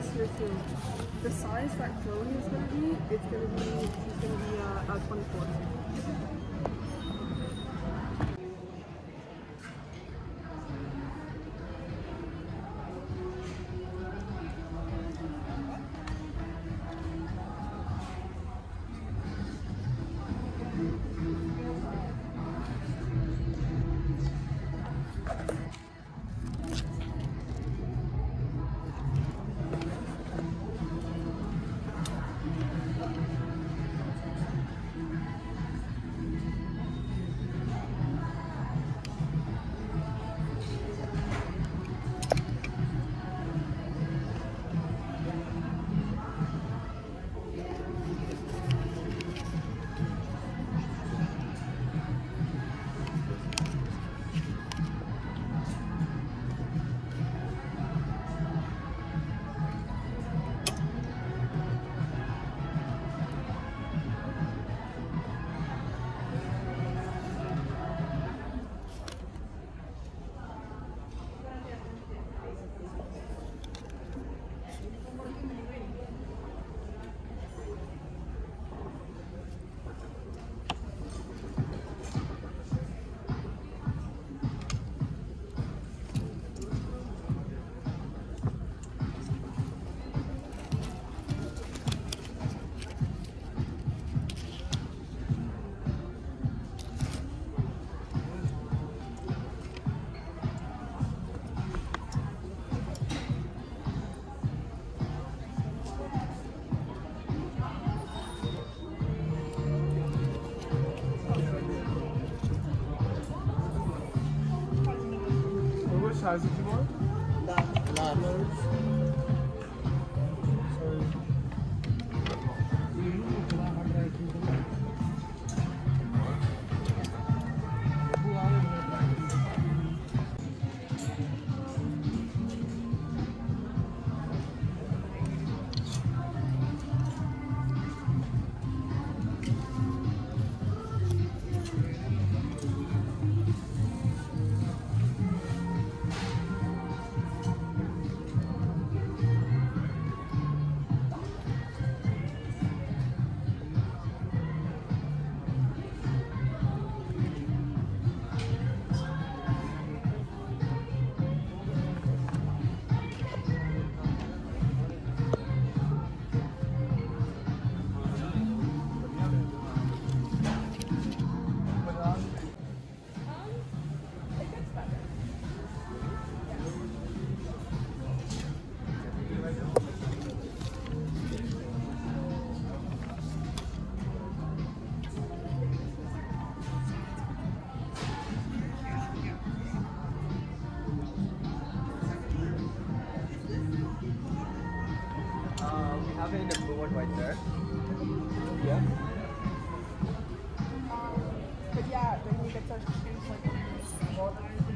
Here. The size that Chloe is gonna be, it's gonna be, she's gonna be uh, a 24. Size did you want? Uh, we having the blue one right there. Yeah. Um, but yeah, then you get to choose like